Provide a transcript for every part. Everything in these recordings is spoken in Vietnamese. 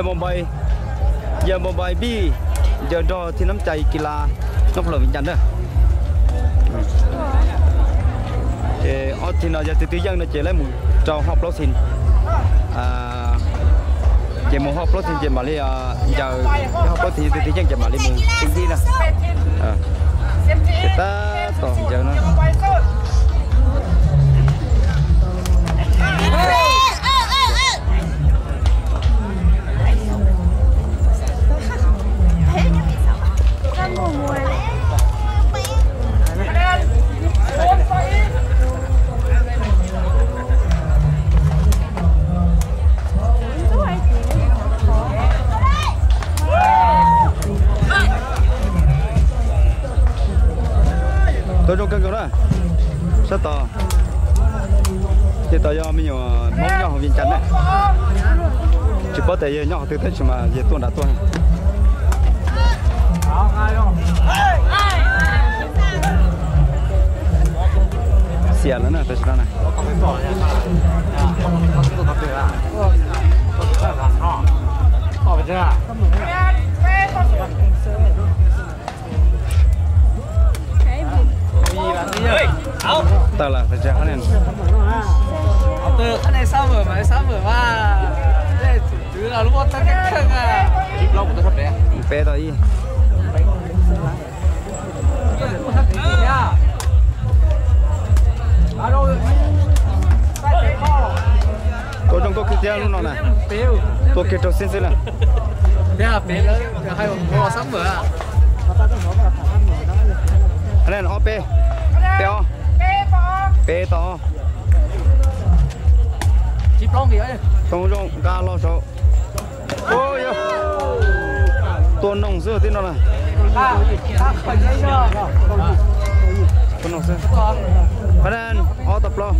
giờ Mumbai giờ Mumbai bi, giờ đó thì nắm chạy kỳ là nó phải là mình nhận nữa. Thì ở thì nó giờ từ từ dân nó chỉ lấy một trò học lớp xin à chỉ một học lớp xin chỉ mà lấy à, giờ học lớp thì từ từ dân chỉ mà lấy một tiếng gì nè. À. Ta tổng giờ nó cơ đó. Rất to. Thì tao do mình nhiều mong nhau viên chắn đấy. Chỉ có thể nhỏ từ thế mà về tuần đã tuần xỉa nữa nè tôi sẽ này. Tao là phải chắc này từ cái này sao mở mà sao mở mà thứ là lúc tao cái khăn à. Lâu của tôi sắp đấy bé tao đi. Tôi trong có cái luôn nè tôi kia trâu xin xin nè bé là bé hay một mò sắp mở à. Anh này nó bé bé o bé to. Kịp lâu gì ấy. Không trong ga lo số ôi tuần nông dưa tin nó này? À à phải ngay chưa tuần nông dưa còn anh này o tập lo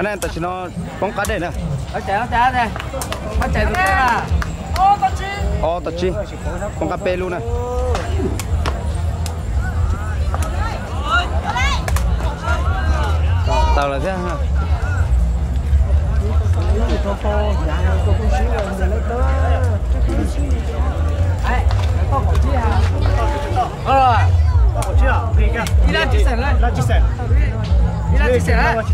anh này tại nó bóng cá đây nè nó chạy nó chạy này nó chạy được à o tập chi? Bóng cá pe luôn nè tao là thế ha. Chi ờ đi ra chia sẻ. Lên đi ra chia sẻ lên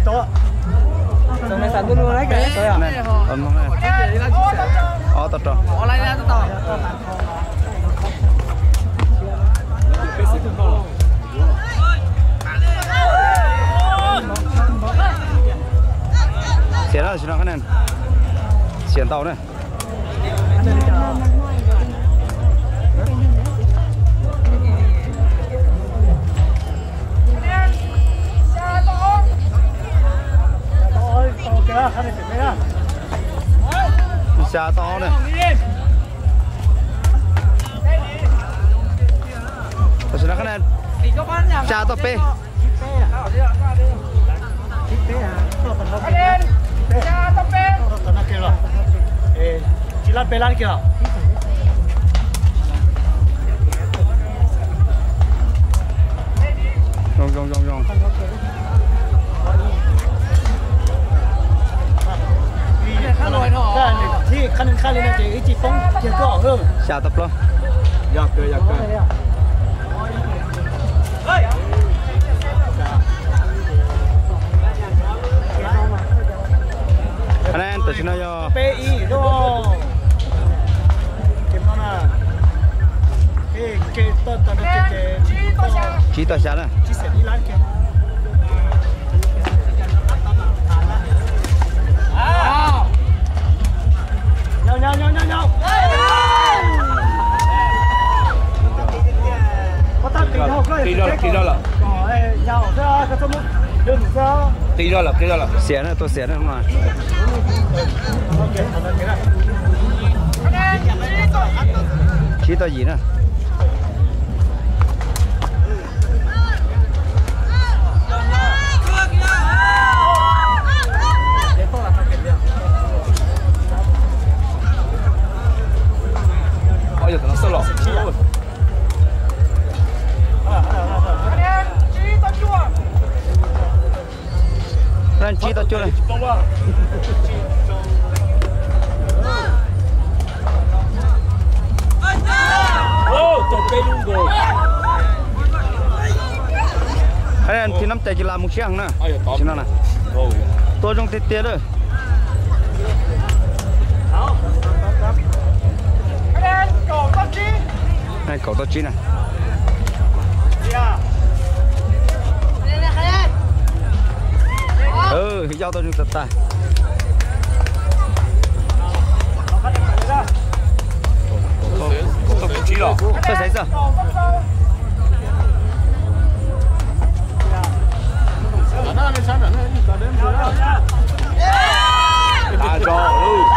Xong này sẵn luôn đấy kìa? Anh này ấm không này Đi ra chia sẻ o tập trò Ở lại ra tao xỉa ra xin nó cái này? Xiển tàu này xa to này Tôi xin nó cái này Thì có bán nhà xa to pe Chilan pelan kira. Rong rong rong rong khá lồi nó Cái này thì khăn khăn lên này chỉ chỉ phong chỉ có ở hơn. xa tập lo Dạ cơ dạ cơ. anh em tôi xin nó cho PI đó. Kiếm nó là cái cái tơ tơ cái cái chỉ tao xa này chỉ sẽ đi lan kìa. Nhau nhau nhau nhau. Có tắt kỳ đâu cơ. Kỳ đó là- kỳ đó là- nhau ra cái số một. Đừng ra. tí đó là tí đó là xé nữa tôi xé nữa mà chỉ tao gì nữa 就等到射了。让你接到就来。Oh, toquei um gol. Anh thì nắm tay chỉ làm một xiang nè, chỉ nè nè, tôi trong tết tết rồi. Này cậu tao chi này ừ giao trong tật tài tổ cây chi rồi tôi thấy sao? Ta cho luôn Lúc có tay đêm mà Lúc có tay đêm cho các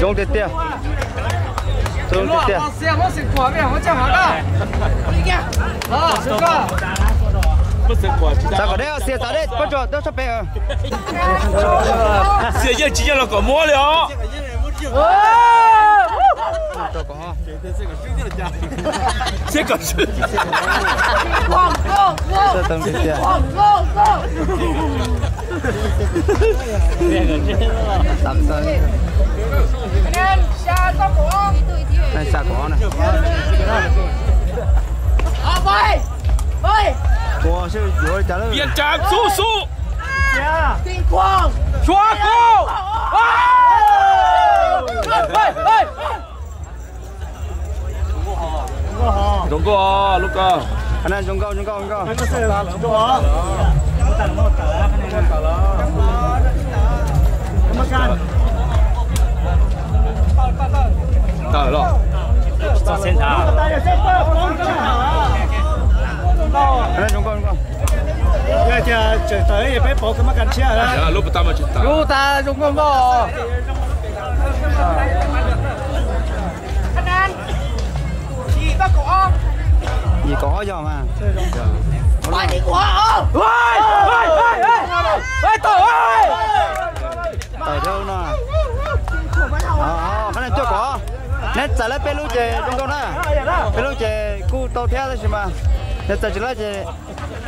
中的点，中的点。老师，我是国民，我讲话个。啊，这个。不是国，咋个的？写咋的？不着，都是白啊。写就直接了，搞么了？哇！这个啊，这这个水的家，这个水，光光光，这东西啊，光光光，这个真的，咱们咱。下个光，那下光呢？啊，喂，喂，我是有点了。别站，住手！呀，顶光，抓狗！啊！喂喂喂！Trung Quốc, dạ, lúc cơ. Anh em Trung Quốc, Trung Quốc, Trung Quốc. Anh có xe là Trung Quốc. Tầng một tầng, anh em tầng đó. Tầng đó, tầng đó. Tầng đó. Tầng sen thả. Anh em Trung Quốc, Trung Quốc. Giờ chờ chờ tới thì bé bỏ cái mắt anh xe đó. Lúc ta mà chờ ta. Lúc ta Trung Quốc. gì có cho mà. Ôi đi của ơi ơi ơi ơi ơi tội ơi. Tội thương nó à. ờ, ờ cái này chưa có. Nên trả lại pelu chè trong con đó? pelu chè cu tàu theo thôi mà. Nên trả lại chè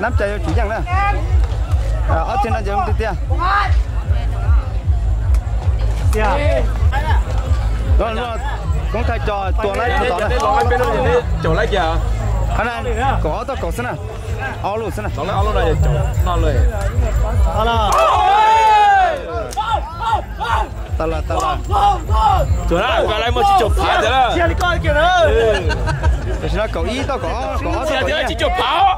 nắm chè chỉ chẳng nữa. Ờ, Ở trên đó chè không tiếc tiếc rồi rồi cũng thay trò tuần lấy tuần lấy. Chỗ lấy giờ anh ăn có tao có xin à ao luôn xin à tuần lấy ao luôn này chỗ nó lời alo tao là tao là. Chỗ đó gọi lại một chiếc chụp phá thế đó. Chia đi coi kìa đó. Ừ. Rồi nó cậu ý tao có có chia đi chỉ chụp phá.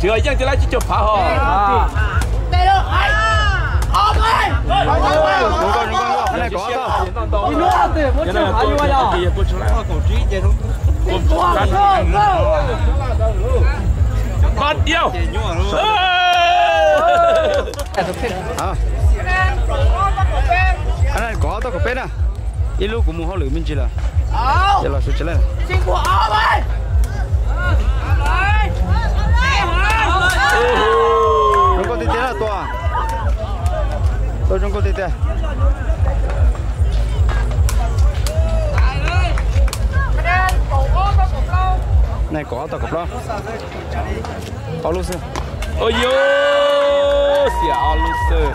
Chưa chắc chưa lấy chiếc chụp phá hò đúng con đúng con cái này có không cái này tôi tôi tôi chỗ này cầu trí vậy đúng con yêu cái này có tao có pet à ít lúc cũng mua hoa lửa mình chỉ là giờ là số chín này xin của ông ơi đúng con tin thế là to à tôi trong cô tê tê này có tao cọc đó có luôn sơn ôi yo! Xỉa luôn sơn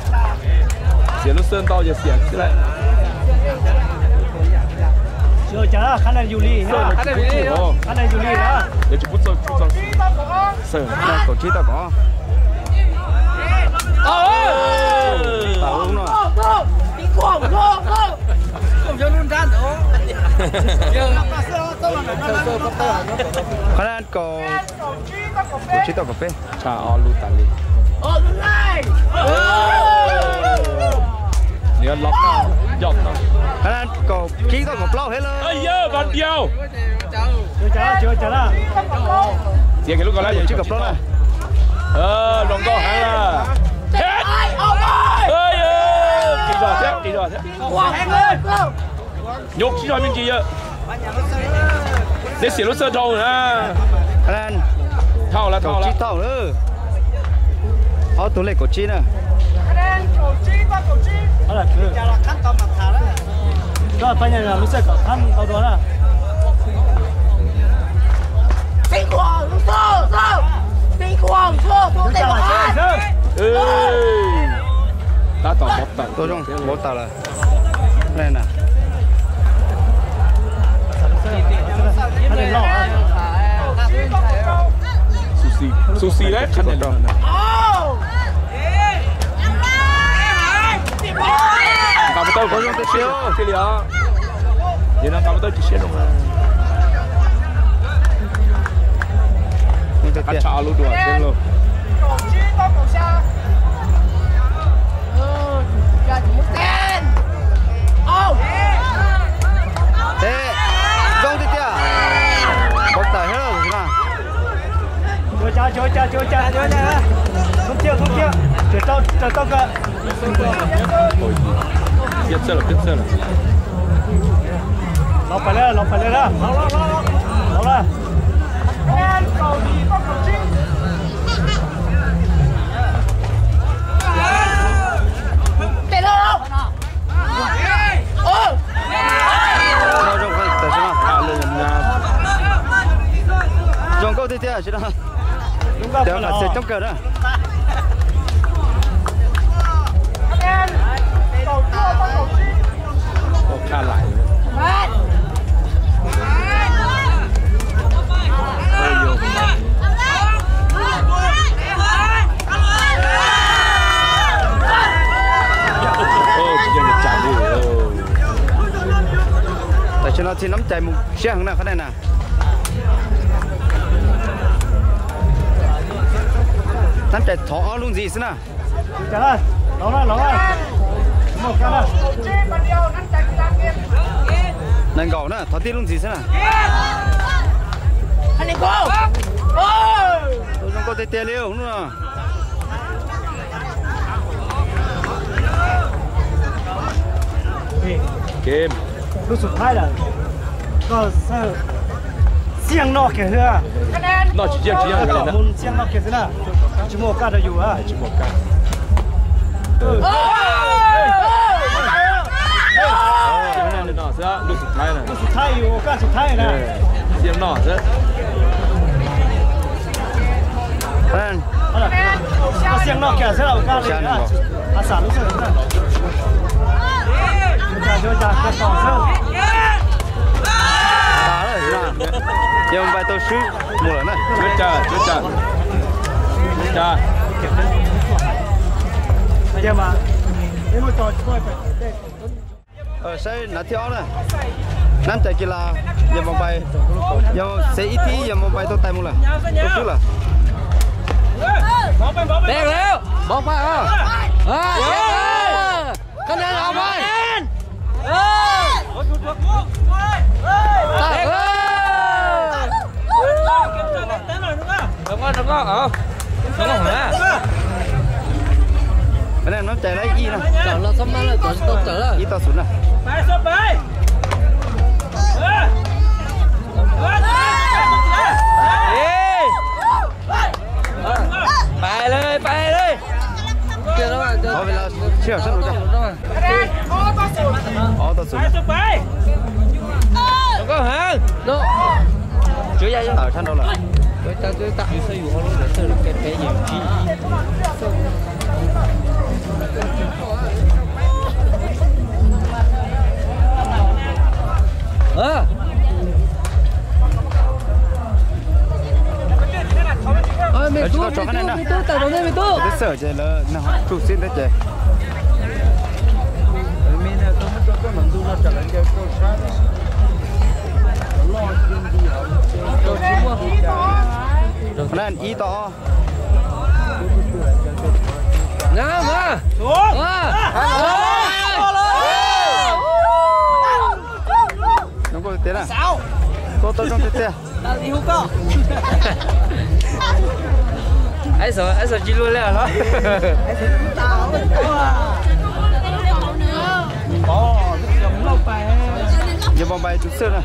xỉa luôn sơn tao giờ xỉa cái này chưa chờ khán này Julie khán này Julie khán này Julie đó. Để chụp phút rồi phút rồi sơn này tổ chi tao có. Con ăn cổ Cổ chí tỏ cà phê Chà o lù tà lì O lù lai Nhớ lọc nó Dọc nó Con ăn cổ chí tỏ cà plau hết lên Ây dơ bật dâu Chưa chờ chưa chờ đó Dìa cái lúc còn lại chứ cà plau này Ờ đồng con hả? là rồi thế đi rồi thế. Hoàng lên nhục chỉ rồi bên chị vậy để xỉa nó sơ trâu nữa lên. Thao là thao là. chi thao nữa. Họ tụi lấy cổ chi nè cổ chi ba cổ chi. Đó là cứ là cắt tao mặt thả đó đó. Là bây giờ là nó sẽ cắt tao đó nè tinh hoàng sơ sơ tinh hoàng. Sơ tôi tên là ai 哎，打倒打倒， tôi trong bố tao là đây nè Hắn này lo à? 苏西苏西嘞，看见了，哦，搞不到，搞不到这些，这里啊，也能搞不到这些了嘛， không thể 他 tiền 查路多少了， chơi chơi chơi chơi chơi chơi không chơi không chơi chơi tao chơi tao cơ giật sơ rồi giật sơ rồi lọc phải lên lọc phải lên đó lọc lọc lọc lọc lọc lên cầu gì có cầu chính thế à, chứ đâu. Đéo là sẽ trong cờ đó Ô, khá lại Tại sao nó thì nắm chạy một xe hướng nào cái này nè? nắm chạy thỏ luôn gì xí nè Trả lên. Lọc lên, lọc lên. Một cái lên. nàng gạo nè thỏ tiết luôn gì xí nè Anh đi cô. Ôi, tôi trong câu thì tiền liêu nữa Thì, เกม lúc สุดท้ายlà có sao xiang nọ kìa hưa นอกจากเยี่ยมที่ยังกันเลยนะ muốn xiang nọ kìa thế nào chú mua cá đãอยู่à ชิบอกกัน ừ โอ้ย เยี่ยมนอกซะลูกสุดท้ายนะ lúc สุ 一目かだよは一目か。lúc thay này lúc thay yêu ca lúc thay này tiêm nọ chứ anh nó xiang nọ kìa sẽ là ca này à à sản lúc rồi chúng ta chúng ta cái sòng chứ đá rồi chứ nào tiêm vài tô sứ mùa này chết chờ chết chờ đó. Dạ mà. Nếu mà trò chơi phải ờ sẽ nãy thiếu nè năm chạy kia là giờ vòng bay. Giờ sẽ ít tí giờ vòng bay tôi tay một lần. Tôi trước là. Đen liêu bóng bay không? Ờ, à cái này là bay ờ. Đúng không? Đúng không? Ờ không hả? Bên này nó chạy lấy y nè chở là sắp mang là chở tao chở là y tao xuống nè bay sắp bay! Bay lên bay lên! Chưa đâu bạn chưa. Chưa rồi ô tao xuống ô tao xuống bay sắp bay! Có hả? Nó chưa dây ở thân đâu là Tôi ta tôi ta. Sử dụng luôn để sử dụng cái bé nhiều chi. Ờ. Ôi mày Ờ, tu, mày cái tu, mày tu, tao nói mày tu. Cái sở chạy là Nó chụp xin đấy chạy Rồi chú mua. Cái này y to. Ngã mà. Ờ. Nó có tiếng à Sao? Tôi tôi trong cái tiếng Ấy sợ, ấy sợ chỉ luôn lên đó. Giờ vòng bài chút xưa nè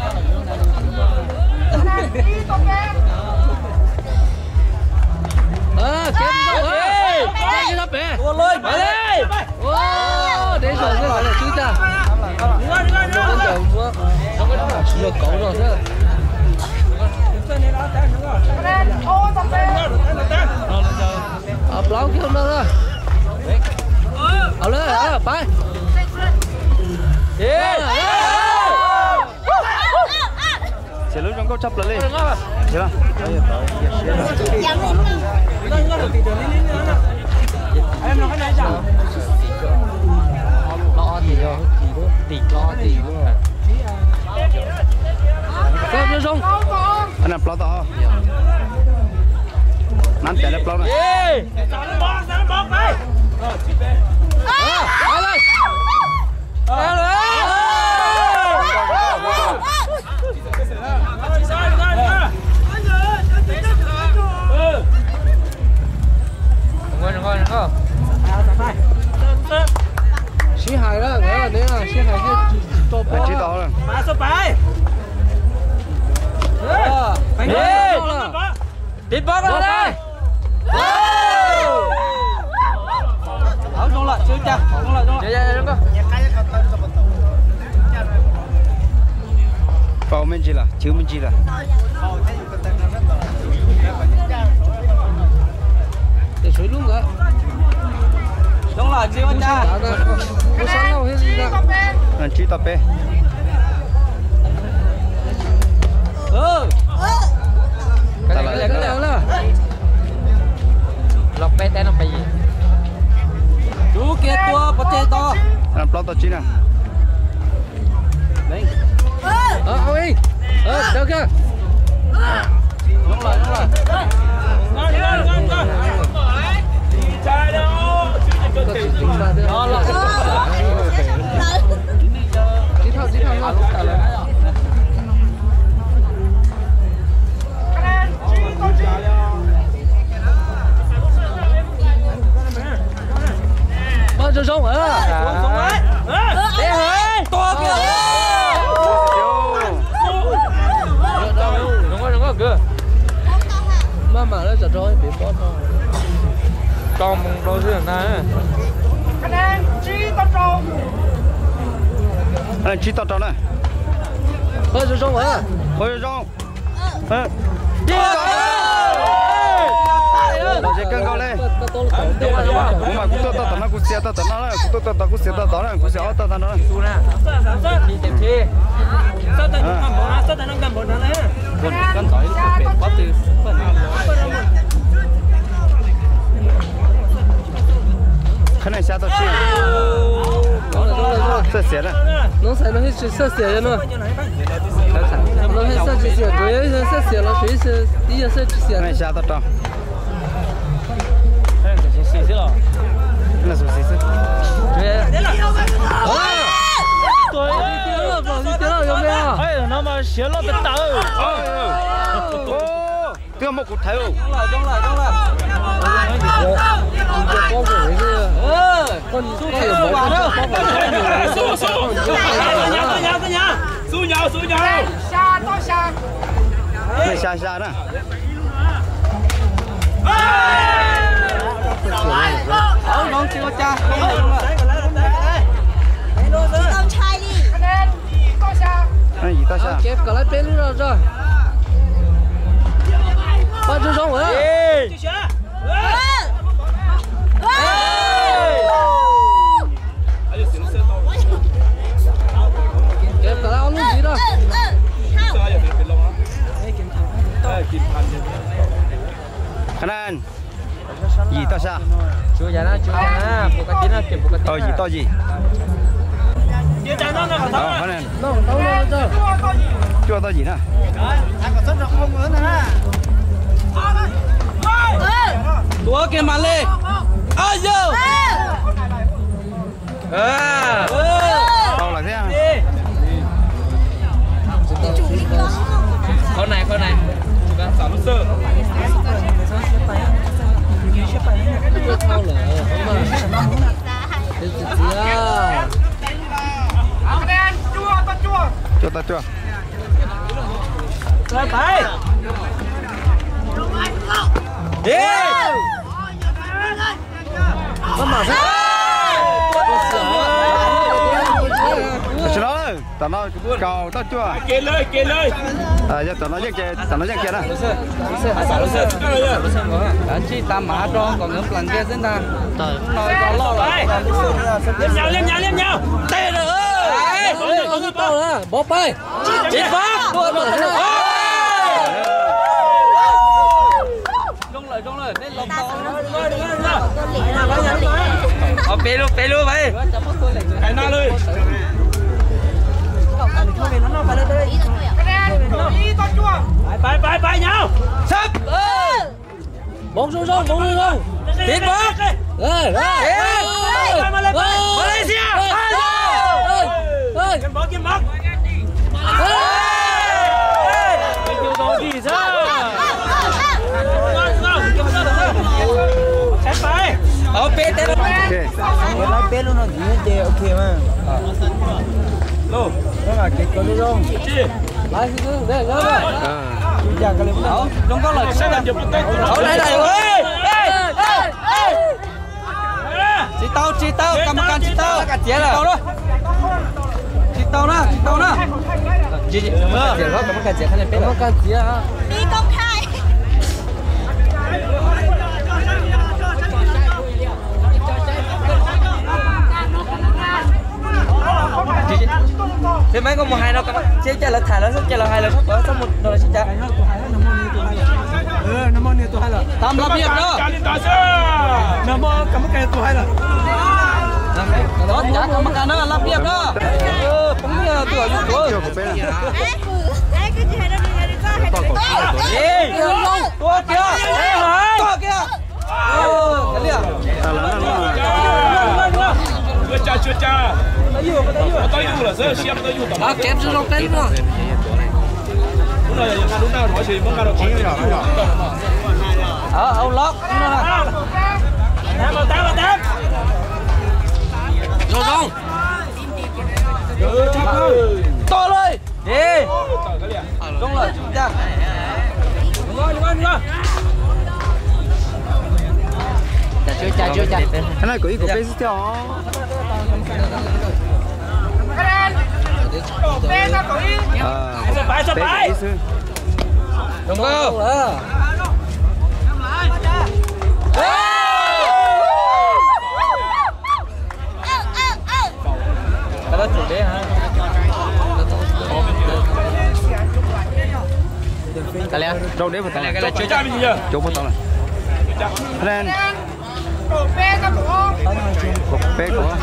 ờ kiếm đâu ơi chạy cho nó bé luôn lên bắn đi ô đến rồi rồi là chúng ta rồi mua cậu rồi thế Ờ, bóng kêu nó rồi. Ờ, lên, ờ, bay. Chấp lại lên. Thế nào? lo thì rồi tỷ lo tỷ luôn Sao chưa xong? Anh em plot đó Nắn chạy lên plot này. Ê! À, à lên! À lên! Có, đừng có, đừng có. Xí hài đó, nghĩa là nếu là xí hài cái tổ Là chỉ tỏ rồi phải Đi! nói Đi bóng ra đây. Áo xuống lại, chưa cha, xuống lại, xuống lại. Dạ dạ đúng không? Vào mình chỉ là Chứ mình chỉ là Cha. Có sẵn đâu hết gì đâu. Là chỉ tập bê Ừ. Cái Ta này lại cái này Cái cái nào này. là? Lọc bé tên nó phải gì? Chú kia tua potato. Anh em plot đó chỉ nè Ờ, ôi. Ờ, đâu kia. Xuống lại, xuống lại. Có chỉ tính thôi được. Đó là. Chỉ thao, chỉ thao thôi. Bao giờ xong hả? Để hả? To kìa. Đúng rồi đúng rồi cứ. Mà mà nó chặt rồi, bị bóp thôi. Còn một đôi thứ này. Anh em chỉ tỏ trò này. Bao giờ xong hả? Ôi rong Ờ. Đó chỉ cần gọi lên. Cũng mà cũng tôi tao nó cũng xe tao tao nó cũng tôi tao cũng xe tao tao nó cũng xe tao tao nó Đi tiếp thi. Còn con tỏi nó phải bắt từ cái này xe tao chi Đó là, đó là, đó là. xe xe đấy nó sẽ nó hết sự sợ sệt cho nó nó hết sợ chỉ sệt rồi hết sợ sệt là谁是第一sợ chỉ cái này sệt xe tao tròn Cái này chỉ xì xí rồi. cái này số xe xe tôi đi tiếng rồi rồi đi tiếng rồi có nghe à Ê, nó mà xé nó bị tớ. ô tiếng một cục thấy không trong lại trong lại trong lại Con của cái kia con con thầy bỏ con đâu Xô xô. Xô nhau xô nhau. này xa xa đó không không chưa cha không này không lại cái này gì tao xa kẹp cả lại bên nữa rồi bao nhiêu xong hả Ê. kẹp cả luôn gì đó cái này gì tao xa? Chưa giờ nó chưa cái chín nó kịp cái ờ gì to gì? Ờ cái này không đâu đâu rồi chưa to gì nữa? Tua kia mà lên à giờ À. tao là thế à? Con này con này. Con sáu lúc sơ. chưa? Thao lỡ không mà cái à tao chưa Lên tay. Đi. nó thế tao nói cầu tao chưa? Kê lên kê lên. à giờ tao nói giang kia tao nói giang kia đó. Sơ. đã chi ta mã cho còn những lần kia xin ta nói có lo Đây. Liêm nhau liêm nhau liêm nhau. Tê rồi. không có tao nữa bóp bay Chết phát. เอาไปลูกไปลูกไปไก่หน้าเลยไปไปไปไป nhau sắp bóng xuống xuống bóng xuống xuống tiến bước rồi Malaysia rồi rồi rồi bên đây ok lái bên luôn nó gì thì ok mà Lô con luôn Chi lái xuống đây rồi rồi à giờ cái liền đó không có lời Sẽ làm chụp tay ở đây này ơi chị tao chị tao cầm can chị tao cả chế là chị tao đó chị tao đó chị chị cầm chế đó cầm chế hay là bên cầm can chế à thế mấy con ừ, mua hai nó các bạn chế chơi là thải lần số trả lần hai lần hết rồi số một rồi chế chơi nó mơ nè tụi hai lần tam lập hiệp đó. Nó mơ cảm ơn cái tụi hai lần đó trả cảm ơn cái nó lập hiệp đó. Cũng như tụi nó tụi Tua kia, tua kia. Tua kia. Chưa cha chưa cha Tôi tới yêu là sẽ xem tới yêu tổng À, kém xuống đâu tên nữa. Đúng rồi, đúng nào nói gì muốn ra được Ờ, ông lót. Tám vào tám vào tám Rồi rồi. To lên. Đi. Đúng rồi, chúng ta. Đúng rồi, đúng rồi, Chưa cha, chưa cha. cái này có ý của bé cho à Bài sao bài Đúng không? Đó chủ đề hả? Cái này đâu để vào tao cái này chưa Cha bị gì giờ chỗ vào tao này lên cột bé của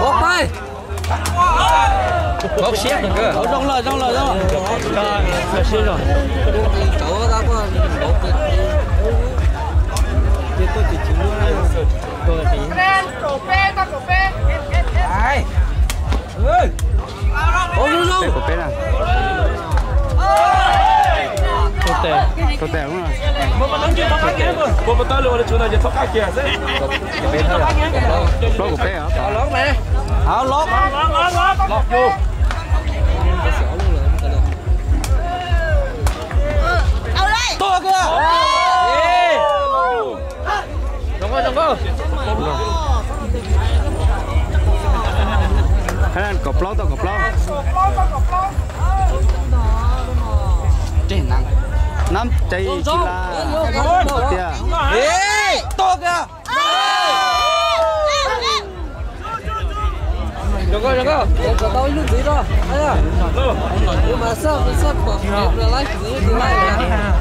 Bốc bay. Bốc xiết được cơ. Ở trong lời, trong lời, lời. Là xin rồi Chỗ đó có bốc. Chứ tôi chỉ chịu luôn. Tôi là tí. Ai? Ơi. Bốc luôn bé luôn. của bé nào tè tè tè đúng rồi. Bố bà tông chưa tóc cá kia bố bà tông luôn là chủ này giờ tóc cá kia chứ lót của bé hả? Lót nè hả lót? Lót lót lót. Lót vô. To cơ ờ, đúng rồi đúng rồi thế anh cọp lót tao cọp lót. Trên năng năm chạy chỉ là tia Ê, to kìa. Được rồi, được rồi. Có tao lúc gì đó. Đây à. Nhưng mà sao mình sao bỏ việc là lái gì thì lại là.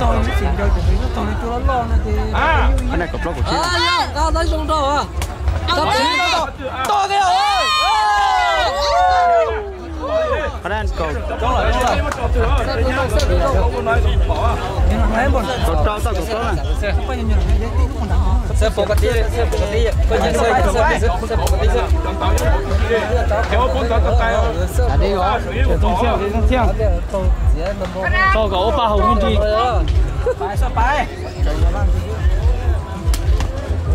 Tôi xin cho chuẩn bị nó tôi tôi lo nó thì. À cái này cột lót của chị À, cao tới xuống đâu à? Sĩ đó. To kìa ơi. cái này cột Đúng rồi, đúng rồi. Sao tôi không sao tôi không. cột trâu tao cột lót này Saya fokus dia, cái fokus dia. Kau jangan saya, saya, saya, saya fokus dia. Kéo bốn tấn tóc tay Tadi kau. không theo đi không theo Cho cậu ba hồng đi. Phải sao phải?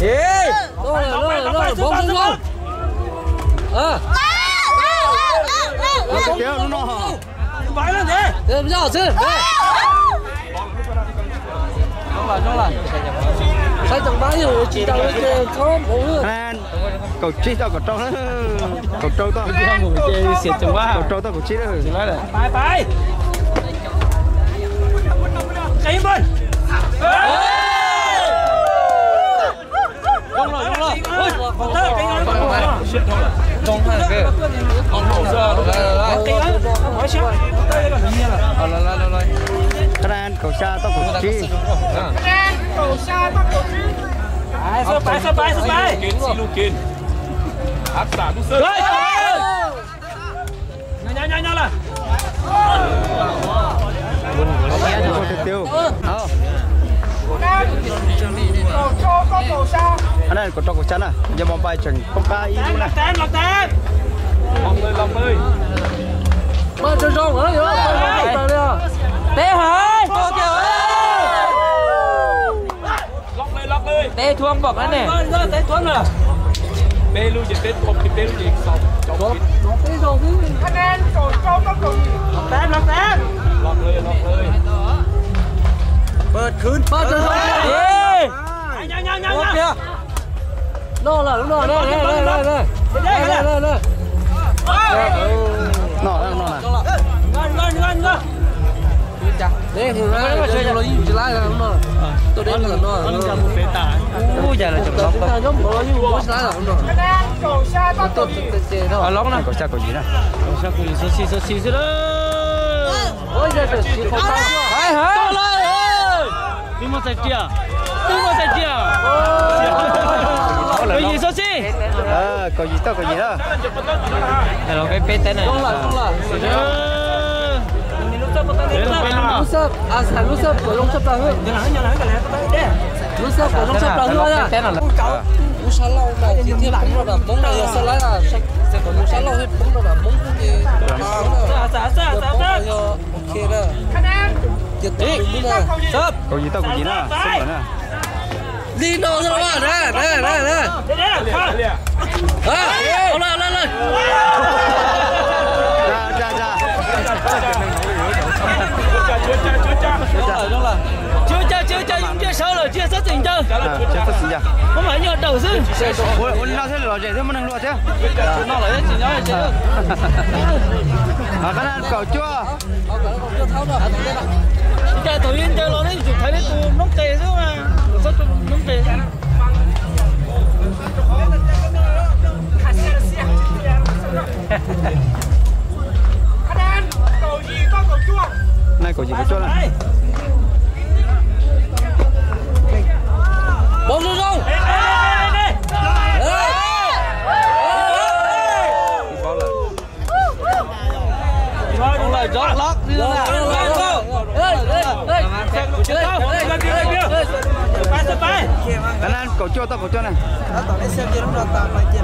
Ê! Rồi rồi rồi, bóng xuống không? Ờ, kéo nó nó bái lên thế được rồi, chứ. nó là, nó là. Sai tầng bái rồi, chỉ tao cái có không nữa. cái này cột tao cậu trâu cậu trâu tao Ngồi chơi xịt chừng quá cậu trâu tao cậu chỉ đó bye phải Chạy bên Trong rồi, đúng rồi. Ôi, Còn thơ cái ngón 中汉给，好好吃啊！来来来，我先，好来来来来，các anh cầu xa tao cầu chi, các anh cầu xa tao cầu chi, ai sao bay sao bay sao bay, kiến xin luôn kiến, áp sản luôn sơn, nhanh nhanh nhanh nhanh là, tiêu, không, cầu cho con cầu xa anh này có trò của chân à giờ bóng bay chẳng không ca ý luôn nè ลองเลยลองเลย Ba chân rong nữa rồi. Ba chân rong. Té hả? Cô kìa ơi. ล็อกเลยล็อกเลย Té thuông bọc đó nè. Té thuông rồi. เปรูจะเป็นผมที่เปรูจะสองจบ Té rồi chứ. คะแนนโจทย์เก้าต้องตรง Té lắm té. ล็อกเลยล็อกเลย Ba chân rong. đó là đúng rồi, đây, đây, đây, đây, đây. Đây, đây, đây, đây. Nó, nó, nó. Ngon, ngon, ngon, ngon. Đấy, thì nó nó như chỉ lái là nó. Tôi đến là nó. Nó cầm phế tả. Ú già là chồng lóc. Nó giống nó như nó chỉ lái là nó. Cầu xa bắt tôi. Ờ lóc nó. Cầu xa cầu gì đó. Cầu xa cầu gì sơ xí sơ xí sơ đó. Ôi giời trời, chỉ không tao. Hai hả? Tôi lên. Đi mà sạch chưa? Đi mà sạch chưa? 個二首先。啊，個二得個二啦。係咯，俾俾等你。中啦，中啦。Lusap, asal lusap, bolong sap tahu. Jangan jangan jangan lihat tahu deh. Lusap, bolong sap tahu ada. Kau, usah lau mau jadi lah, mau dah mong dah asal lah. Saya kalau usah lau hip mong dah mong pun di. Asal asal asal asal. Okay lah. Kanan. Jadi, sap. Kau jadi tahu jadi lah, semua lah đi nó ra đó ra ra ra ra à ông lên lên lên ra ra ra chưa chưa chưa chưa dạ, chưa sao rồi chưa rất tình chân dạ. không phải nhiều đầu sư. Ôi ôi lao thế rồi thế mà năng lụa thế. Nó lại thế chỉ nhớ chứ à cái này cậu chưa? Chơi tụi yên chơi lo đấy chụp thấy đấy tụi nó tệ chứ mà rất hướng về này cầu gì có chốt này bóng luôn không Lót, lót, đi ra nào. Ê, ê, ê. Chơi, chơi, chơi, chơi, chơi sampai sampai kanan kau cuci tak kau cuci nang tak ni siap je rumah tak mai je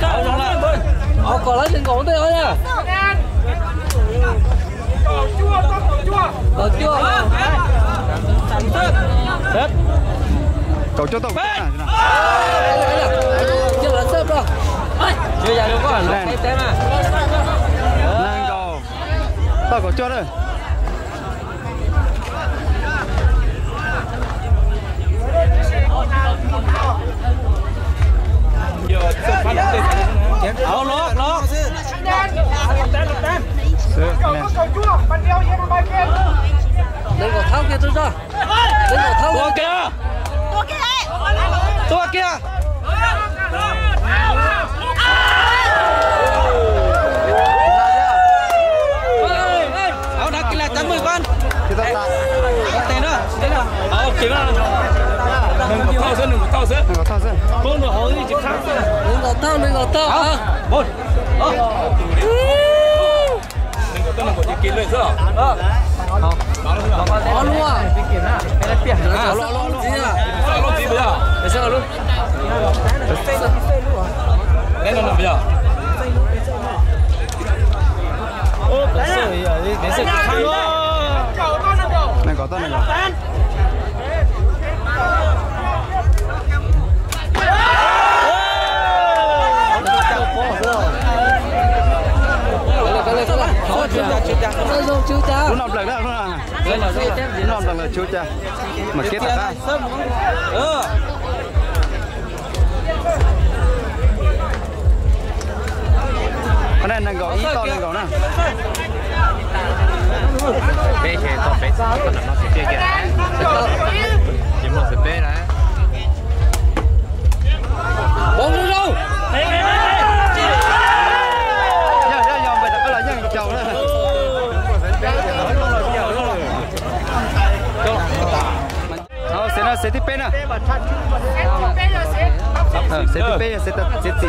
kau dong lah oh kau lah sih kau tu ya kau cuci tak kau cuci kau cuci set cậu cho tao chưa là sớm đâu. Chưa giờ đâu có cái lan mà lên cầu tao có cho đây. giờ sân phát lên trên áo lót lót คะแนนโจทย์ Sửa, ต้อง nè ตรงจ้วงมันเดียวเย็นไปเกม Lên cầu thao kia tôi ra. Lên cầu thao tua kia. kìa ตัวกี่ไอ้ tua kìa Ê, ê. áo đặt cái là tám mươi con thì tao ta tên đó tên đó áo kiếm là đừng có to sơn đừng có to sơn đừng có to sơn không được hối chỉ khác đừng có to đừng có to à bốn đừng có to đừng có chỉ kín lên rồi à đó luôn. À cái này biển rồi đó lo lo gì à lo lo gì bây giờ để xem luôn đây là bây giờ ô cái sợi à, cái sợi khăn đó này có to này có. Cái này, cha. lần đó lúc nào đây là lần là chú cha mà kết là ta sớm cái này này gọi ý to này gọi nè. Bé thì to bé con là nó sẽ chơi kìa chỉ một sẽ bé đấy bốn luôn luôn sẽ tiếp bên à sẽ tiếp bên sẽ tiếp sẽ tiếp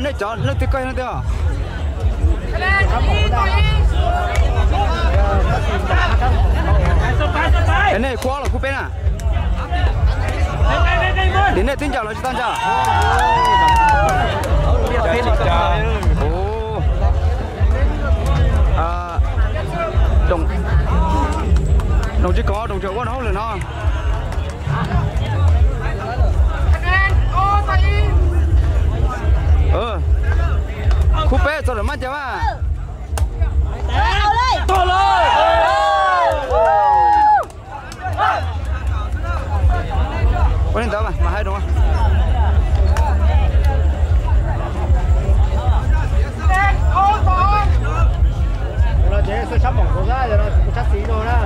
nó chọn nó tiếc coi nó tiếc à cái này khó là khu bên à? Đến đây tin chào là chúng ta chào. À, đồng đồng chí có, đồng chí có nó lên nó. Ờ khu bé lại mất cháu à Thôi lên. Nên tao mà mà hai đúng không? Nó chế sẽ sắp bỏng có ra rồi nó chắc xí rồi đó.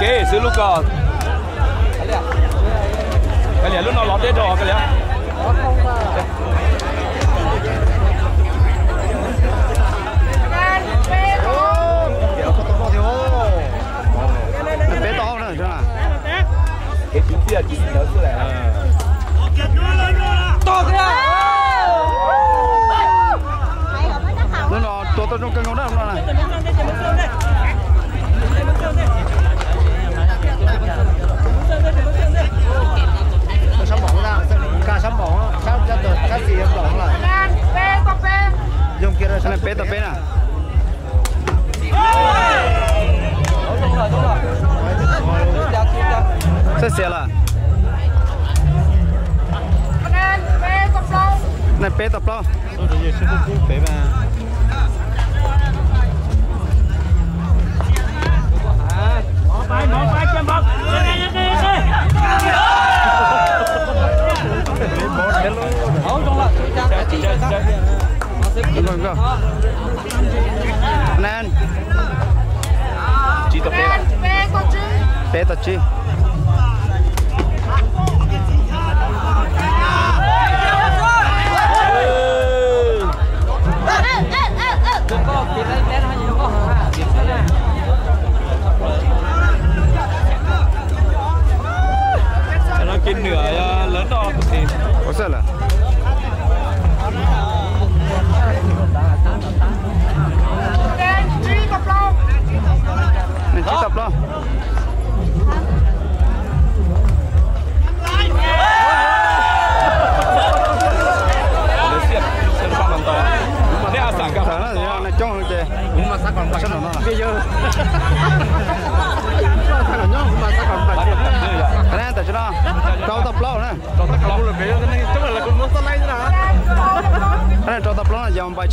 Cái sự lúc còn cái liền lúc nó lọt đến rồi cái à cái chú kia chỉ nhớ xuất lại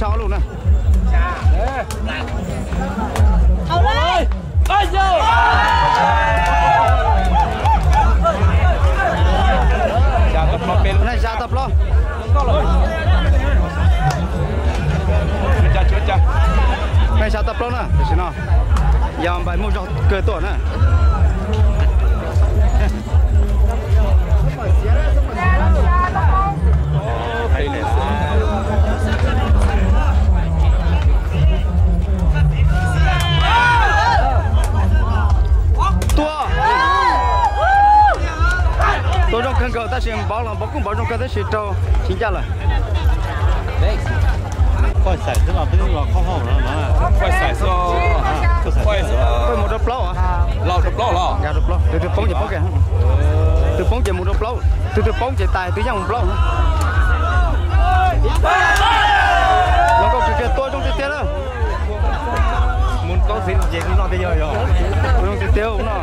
lo luôn dòng bài sau luôn nè Thôi tập nó bên này ra tập lo cha chúa cha cái này ra tập lo nè để cho nó dòng bài mua cho cơ tổ nè khăn cờ ta xem bảo là bảo cũng bảo trong ta sẽ trâu. Chính cha là coi sải tức là cái là không hỏng nữa mà. Quay sải so quay cái so một đập lâu à lao đập lao lao gà đập lâu từ từ bóng chạy bóng kìa từ bóng chạy một đập lâu từ từ bóng chạy tài từ nhau một lâu nó có cái tôi trong cái tiền đó muốn có gì thì nó bây giờ rồi. Cái tiêu cũng nó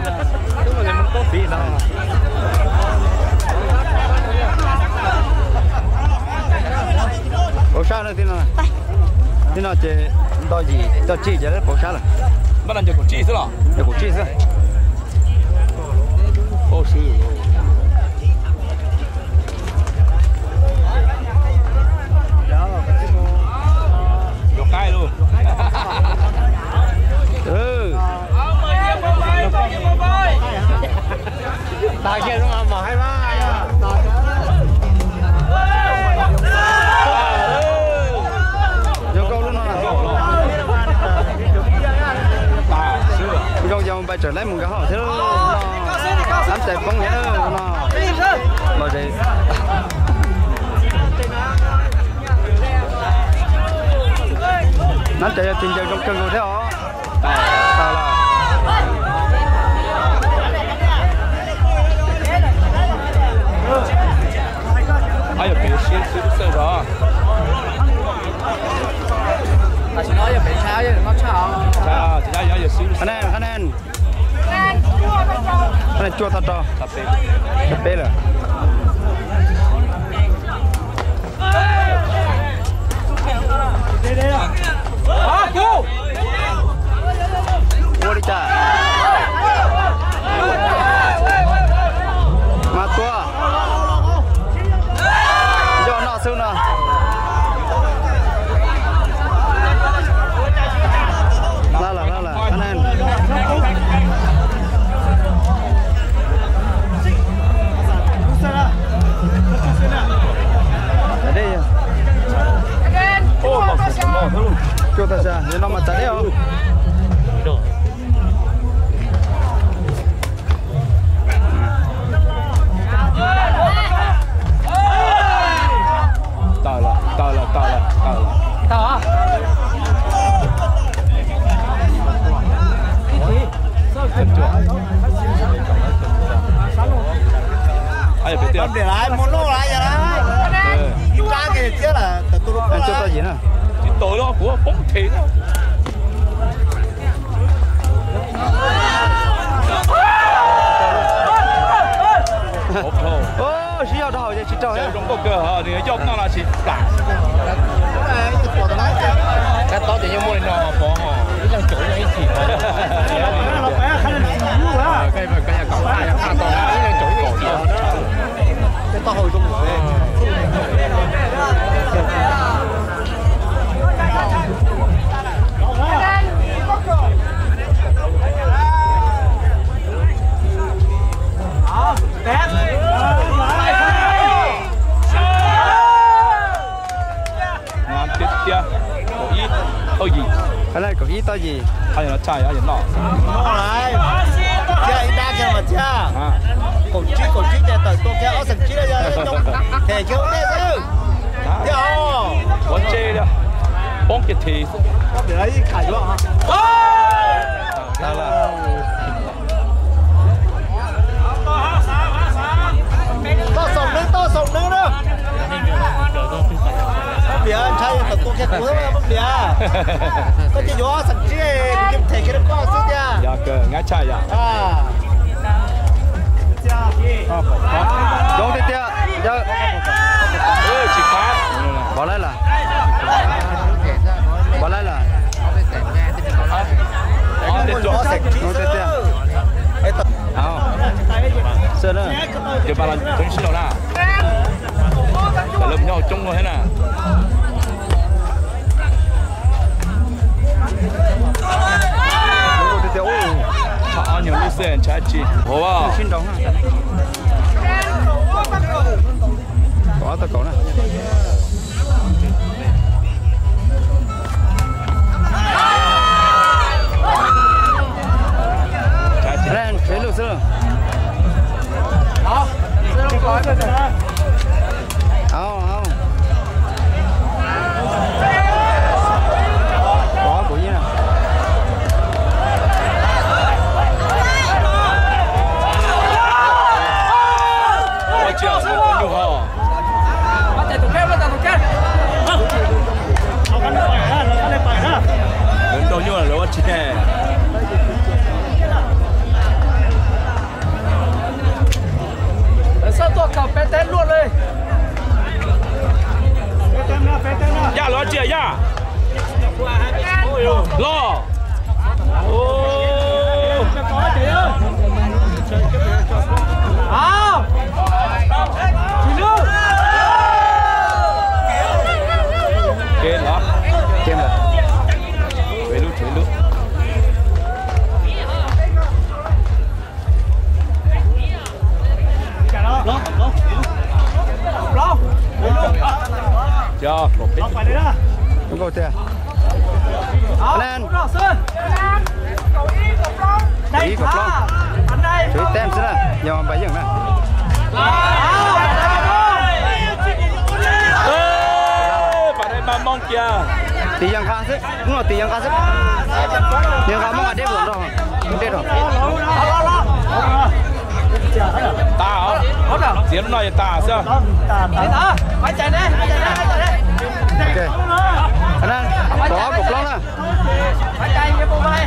xa nữa thì nó thì nó chỉ đòi gì cho chi chỉ là bỏ xa là bắt đầu của chị thế nào để của chi sao ô sư được cái luôn ừ đại kia nó mà hay quá bây giờ lấy một cái họ thứ ăn chạy bông hết nó bao giờ nó chạy trên trời trong cơn rồi thế hả? Sao ai ở bên xin xin xin rồi à chị nói ở bên sao vậy nó sao sao chị nói ở bên xin anh em anh em. 那叫他找，他背，他背了。Let's go! 炸一下 Cậu giờ bảy giờ nè mong kìa. Tí yang khá sức đúng rồi tí yang khá sức nhưng khá mong ăn đếp rồi. Không đếp rồi. Ta hả? Tiếng nói ta sao? Phải chạy đấy phải chạy đấy phải chạy đấy ok anh ăn có cột lo nè phải chạy. cái bộ này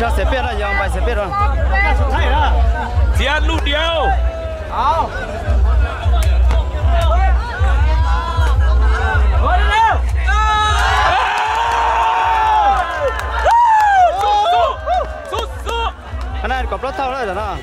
cho xỉa biết là giờ bài xỉa biết rồi. Tiếng lút Sút sút anh này cột lo thâu đấy rồi đó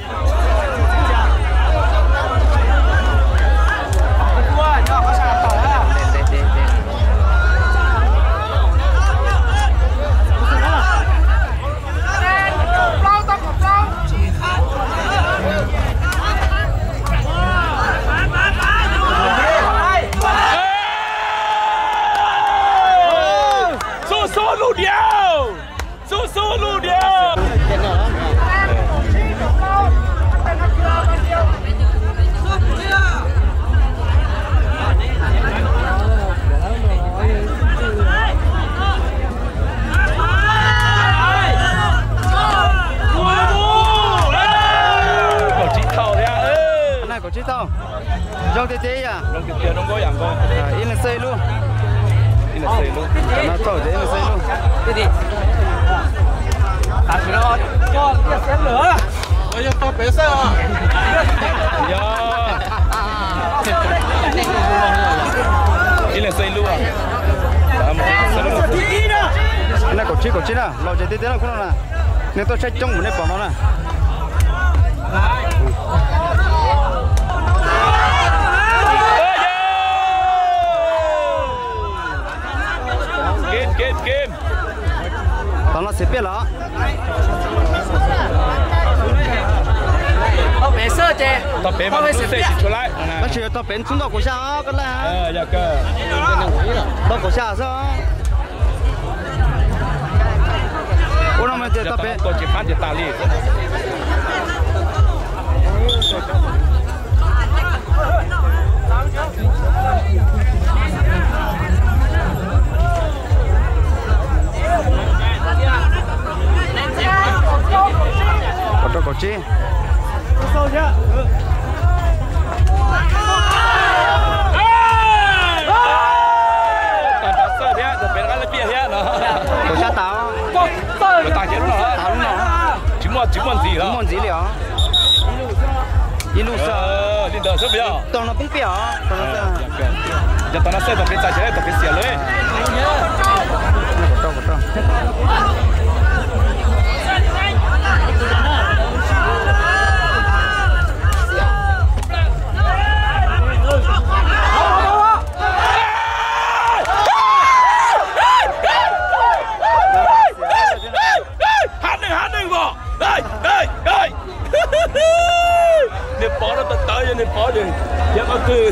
nó chỉ tao bén chúng tao có sao cái là dạ cơ. tao có sao sao ủa nó mà Dạ tao bén. tao chỉ phát chỉ nó thế nó có sao tao Có tài chế nó. tao luôn nào Chỉ muốn chỉ muốn gì đó. muốn gì liệu in lúc sao đi đợi rất bây giờ. nó cũng biết tao nó Ờ, dạ tao nó sẽ tập bé tài chế, tập bé xỉa lưới. có đâu có ขอถึงยังมาขื่อ